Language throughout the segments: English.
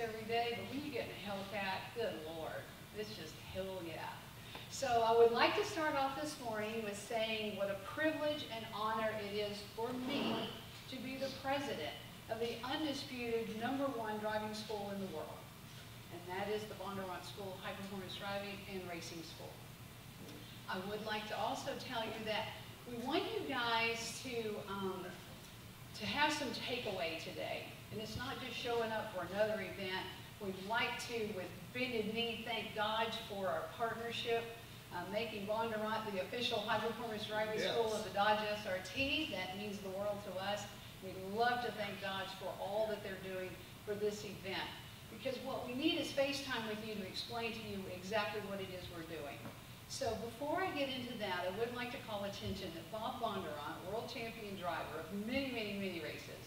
every day, but when you get in a Hellcat, good lord, it's just hell yeah. So I would like to start off this morning with saying what a privilege and honor it is for me to be the president of the undisputed number one driving school in the world. And that is the Bondurant School High Performance Driving and Racing School. I would like to also tell you that we want you guys to, um, to have some takeaway today. And it's not just showing up for another event. We'd like to, with bended knee, thank Dodge for our partnership, uh, making Bondurant the official high performance driving Yes. school of the Dodge SRT. That means the world to us. We'd love to thank Dodge for all that they're doing for this event. Because what we need is FaceTime with you to explain to you exactly what it is we're doing. So before I get into that, I would like to call attention that Bob Bondurant, world champion driver of many, many, many races,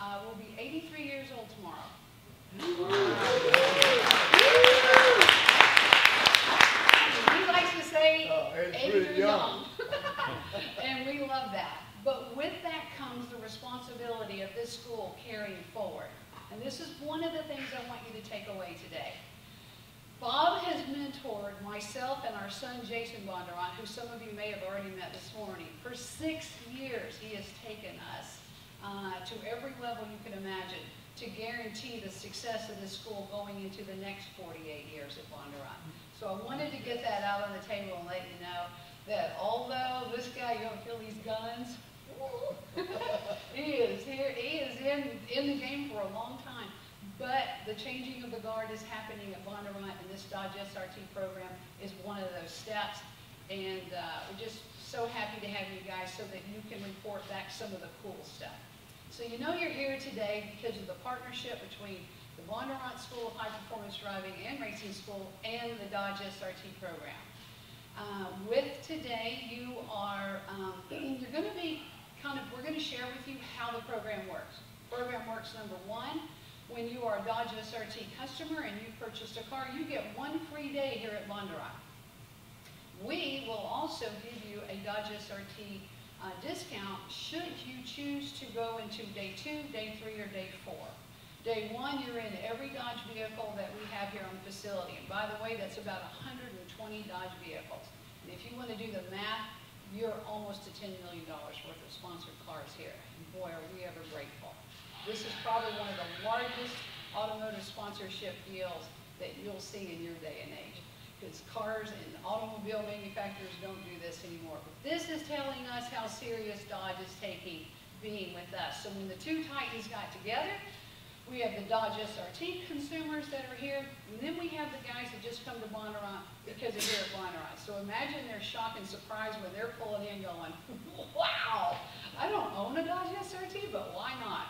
uh, will be 83 years old tomorrow. He likes to say, pretty young." young. And we love that. But with that comes the responsibility of this school carrying forward. And this is one of the things I want you to take away today. Bob has mentored myself and our son Jason Bondurant, who some of you may have already met this morning. For six years, he has taken us uh, to every level you can imagine to guarantee the success of this school going into the next 48 years at Bondurant. So I wanted to get that out on the table and let you know that although this guy, you don't feel these guns, he is here, he is in, in the game for a long time. But the changing of the guard is happening at Bondurant, and this Dodge SRT program is one of those steps. And uh, we're just so happy to have you guys so that you can report back some of the cool stuff. So you know you're here today because of the partnership between the Bondurant School of High Performance Driving and Racing School and the Dodge SRT program. Uh, with today, you are, um, you're going to be kind of, we're going to share with you how the program works. Program works number one, when you are a Dodge SRT customer and you purchased a car, you get one free day here at Bondurant. We will also give you a Dodge SRT uh, discount should you choose to go into day two, day three, or day four. Day one, you're in every Dodge vehicle that we have here on the facility. And by the way, that's about 120 Dodge vehicles. And if you want to do the math, you're almost to $10 million worth of sponsored cars here. And boy, are we ever grateful. This is probably one of the largest automotive sponsorship deals that you'll see in your day and age. Because cars and automobile manufacturers don't do this anymore. But this is telling us how serious Dodge is taking being with us. So when the two titans got together, we have the Dodge SRT consumers that are here, and then we have the guys that just come to Bondurant because they're here at Bondurant. So imagine their shock and surprise when they're pulling in going, wow, I don't own a Dodge SRT, but why not?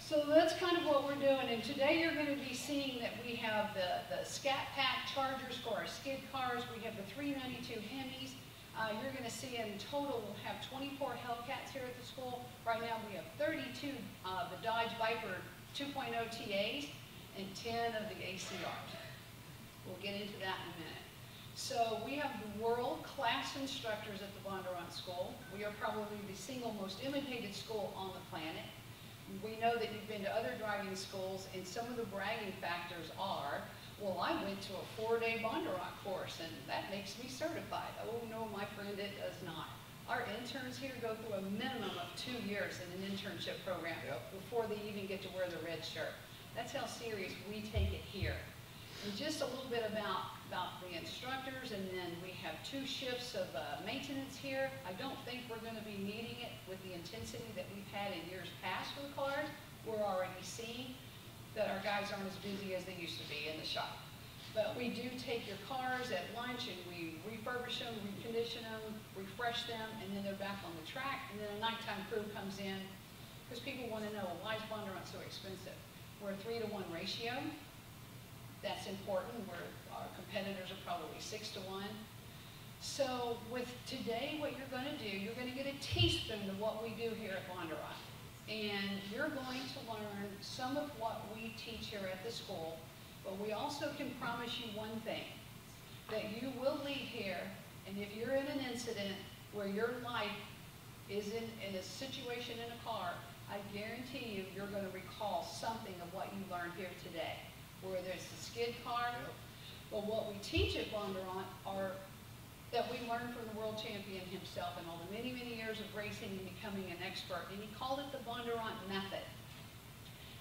So that's kind of what we're doing, and today you're going to be seeing that we have the, the Scat Pack Chargers for our skid cars, we have the 392 Hemis. Uh, you're going to see in total, we'll have 24 Hellcats here at the school. Right now, we have 32 uh, the Dodge Viper 2.0 TAs and 10 of the ACRs. We'll get into that in a minute. So we have world-class instructors at the Bondurant School. We are probably the single most imitated school on the planet. We know that you've been to other driving schools, and some of the bragging factors are, well, I went to a four-day Bondurant course, and that makes me certified. Oh, no, my friend, it does not. Our interns here go through a minimum of two years in an internship program Yep. before they even get to wear the red shirt. That's how serious we take it here. And just a little bit about, about the instructors, and then we have two shifts of uh, maintenance here. I don't think we're going to be needing it with the intensity that we've had in years past with cars. We're already seeing that our guys aren't as busy as they used to be in the shop. But we do take your cars at lunch and we refurbish them, recondition them, refresh them, and then they're back on the track. And then a nighttime crew comes in, because people want to know, why is Bondurant so expensive? We're a three to one ratio. That's important. We're, competitors are probably six to one. So with today, what you're going to do, you're going to get a teaspoon of what we do here at Bondurant. And you're going to learn some of what we teach here at the school, but we also can promise you one thing, that you will leave here And if you're in an incident where your life is in, in a situation in a car, I guarantee you, you're gonna recall something of what you learned here today. Whether it's the skid car, but what we teach at Bondurant are, that we learned from the world champion himself and all the many, many years of racing and becoming an expert. And he called it the Bondurant method.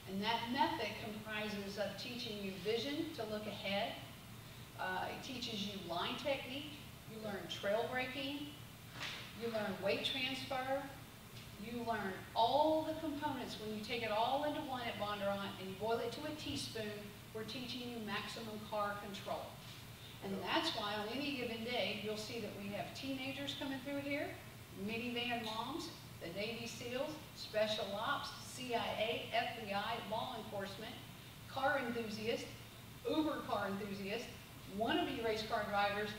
And that method comprises of teaching you vision to look ahead. Uh, it teaches you line technique. You learn trail braking. You learn weight transfer. You learn all the components. When you take it all into one at Bondurant and you boil it to a teaspoon, we're teaching you maximum car control. And that's why on any given day, you'll see that we have teenagers coming through here, minivan moms, the Navy SEALs, Special Ops, CIA, FBI, law enforcement, car enthusiasts, Uber car enthusiasts, wannabe race car drivers,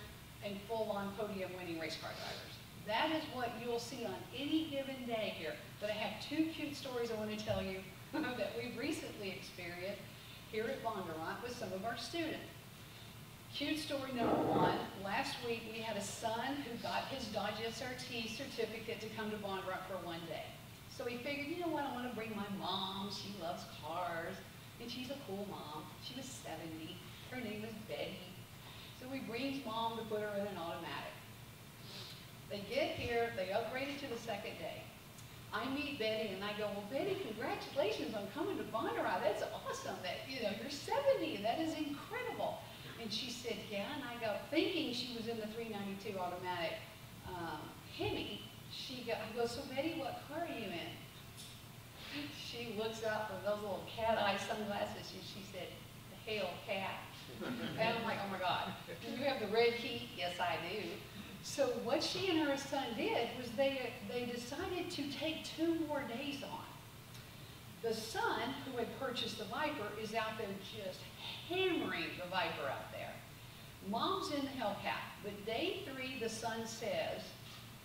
and full-on podium winning race car drivers. That is what you'll see on any given day here. But I have two cute stories I want to tell you that we've recently experienced here at Bondurant with some of our students. Cute story number one, last week we had a son who got his Dodge SRT certificate to come to Bondurant for one day. So he figured, you know what, I want to bring my mom, she loves cars, and she's a cool mom. She was 70, her name was Betty. So we brings mom to put her in an automatic. They get here, they upgrade it to the second day. I meet Betty and I go, well, Betty, congratulations on coming to Bondurant. That's awesome that, you know, you're 70. That is incredible. And she said, yeah, and I go, thinking she was in the 392 automatic um, Hemi, she go, I go, so Betty, what car are you in? She looks up from those little cat eye sunglasses and she said, the Hellcat. and I'm like, oh my God, do you have the red key? Yes, I do. So what she and her son did was they, they decided to take two more days on. The son, who had purchased the Viper, is out there just hammering the Viper out there. Mom's in the Hellcat, but day three, the son says,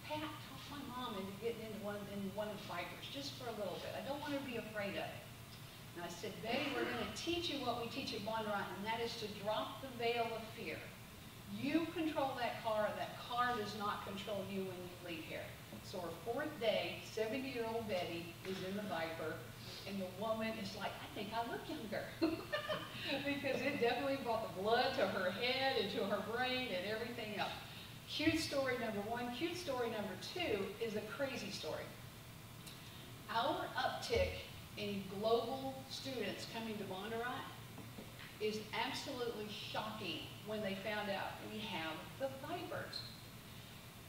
Pat, talk my mom into getting into one, in one of the Vipers, just for a little bit. I don't want her to be afraid of it. And I said, Betty, we're going to teach you what we teach at Bondurant, and that is to drop the veil of fear. You control that car, that car does not control you when you leave here. So our fourth day, 70-year-old Betty is in the Viper, and the woman is like, I think I look younger. because it definitely brought the blood to her head and to her brain and everything else. Cute story number one. Cute story number two is a crazy story. Our uptick in global students coming to Bondurant is absolutely shocking when they found out we have the Vipers.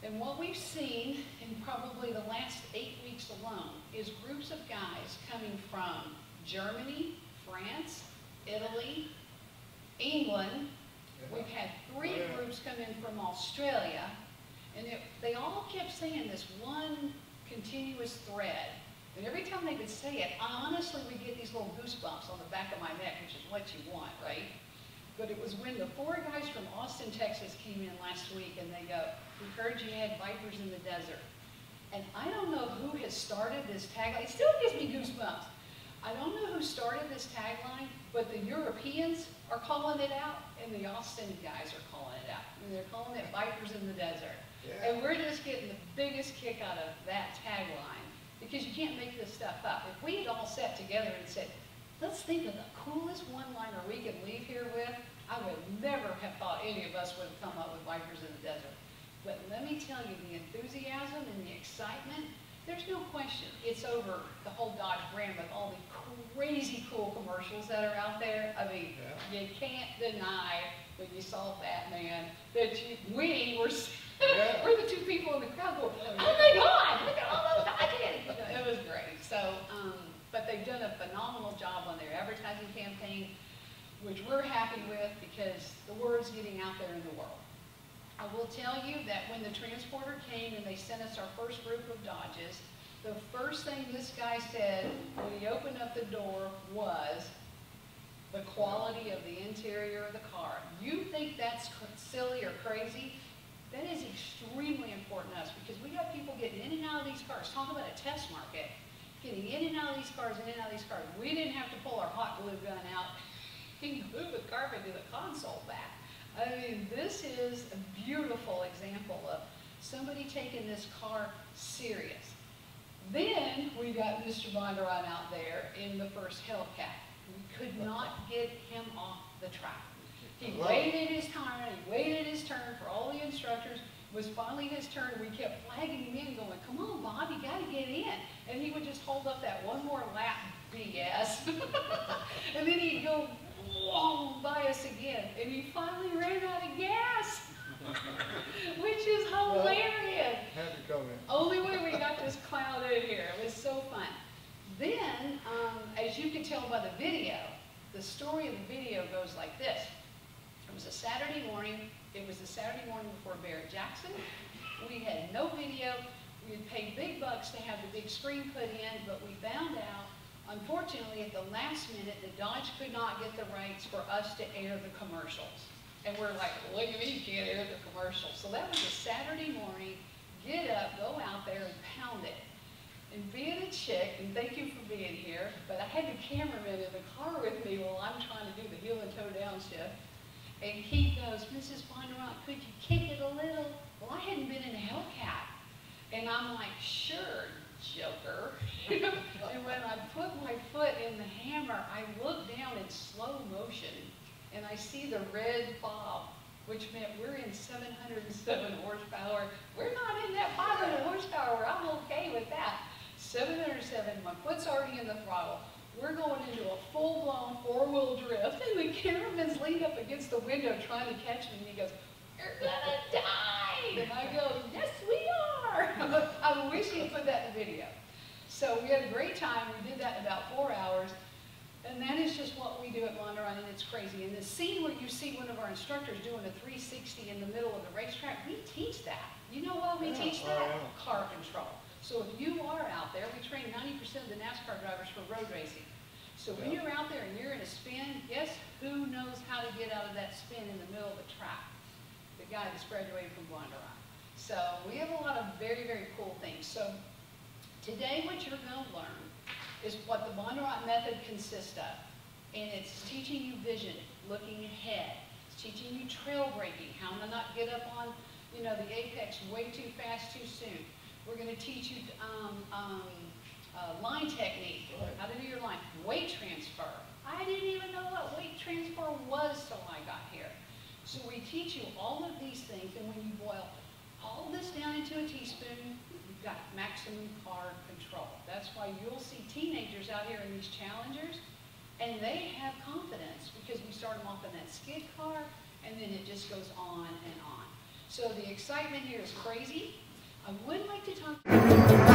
And what we've seen in probably the last eight weeks alone is groups of guys coming from Germany, France, Italy, England. We've had three groups come in from Australia, and it, they all kept saying this one continuous thread. And every time they would say it, honestly we get these little goosebumps on the back of my neck, which is what you want, right? But it was when the four guys from Austin, Texas came in last week and they go, we heard you had vipers in the desert. And I don't know who has started this tagline. It still gives me goosebumps. I don't know who started this tagline, but the Europeans are calling it out, and the Austin guys are calling it out. And they're calling it Vipers in the Desert. Yeah. And we're just getting the biggest kick out of that tagline, because you can't make this stuff up. If we had all sat together and said, let's think of the coolest one-liner we can leave here with, I would never have thought any of us would have come up with Vipers in the Desert. But let me tell you, the enthusiasm and the excitement there's no question it's over the whole Dodge brand with all the crazy cool commercials that are out there. I mean, yeah. you can't deny when you saw Batman that you, we were, yeah. we're the two people in the crowd going, oh my God, look at all those Dodges. It was great. So, um, but they've done a phenomenal job on their advertising campaign, which we're happy with because the word's getting out there in the world. I will tell you that when the transporter came and they sent us our first group of Dodges, the first thing this guy said when he opened up the door was the quality of the interior of the car. You think that's silly or crazy? That is extremely important to us because we got people getting in and out of these cars. Talk about a test market. Getting in and out of these cars, in and out of these cars. We didn't have to pull our hot glue gun out and move the carpet to the console back. I mean, this is a beautiful example of somebody taking this car serious. Then we got Mr. Bondurant out there in the first Hellcat. We could not get him off the track. He waited his time, he waited his turn for all the instructors. It was finally his turn. We kept flagging him in, going, "Come on, Bob, you got to get in." And he would just hold up that one more lap, BS. and then he'd go whoa by us again, and he finally ran out of gas, which is hilarious. Had to come in. Only way we got this clown in here. It was so fun. Then, um, as you can tell by the video, the story of the video goes like this. It was a Saturday morning. It was a Saturday morning before Barrett Jackson. We had no video. We had paid big bucks to have the big screen put in, but we found out, unfortunately, at the last minute, that Dodge could not get the rights for us to air the commercials. And we're like, what do you mean you can't air the commercials? So that was a Saturday morning, get up, go out there and pound it. And being a chick, and thank you for being here, but I had the cameraman in the car with me while I'm trying to do the heel and toe down shift. And he goes, Mrs. Bondurant, could you kick it a little? Well, I hadn't been in a Hellcat. And I'm like, sure, joker. and when I put my foot in the hammer, I look down in slow motion and I see the red fob, which meant we're in 707 horsepower. We're not in that 500 horsepower. I'm okay with that. 707, my foot's already in the throttle. We're going into a full-blown four-wheel drift, and the cameraman's leaned up against the window trying to catch me, and he goes, you're gonna die! And I go, yes, we are! I wish he had put that in the video. So we had a great time. We did that in about four hours. And that is just what we do at Bondurant, and it's crazy. And the scene where you see one of our instructors doing a 360 in the middle of the racetrack, we teach that. You know why we Yeah, teach oh, that? yeah. Car control. So if you are out there, we train 90% of the NASCAR drivers for road racing. So when Yeah. you're out there and you're in a spin, guess who knows how to get out of that spin in the middle of the track? The guy that's graduated from Bondurant. So we have a lot of very, very cool things. So today what you're going to learn is what the Bondurant method consists of. And it's teaching you vision, looking ahead. It's teaching you trail braking, how to not get up on, you know, the apex way too fast, too soon. We're going to teach you um, um, uh, line technique, how to do your line. Weight transfer. I didn't even know what weight transfer was till I got here. So we teach you all of these things, and when you boil this down into a teaspoon, you've got maximum car control. That's why you'll see teenagers out here in these challengers, and they have confidence because we start them off in that skid car, and then it just goes on and on. So the excitement here is crazy. I would like to talk.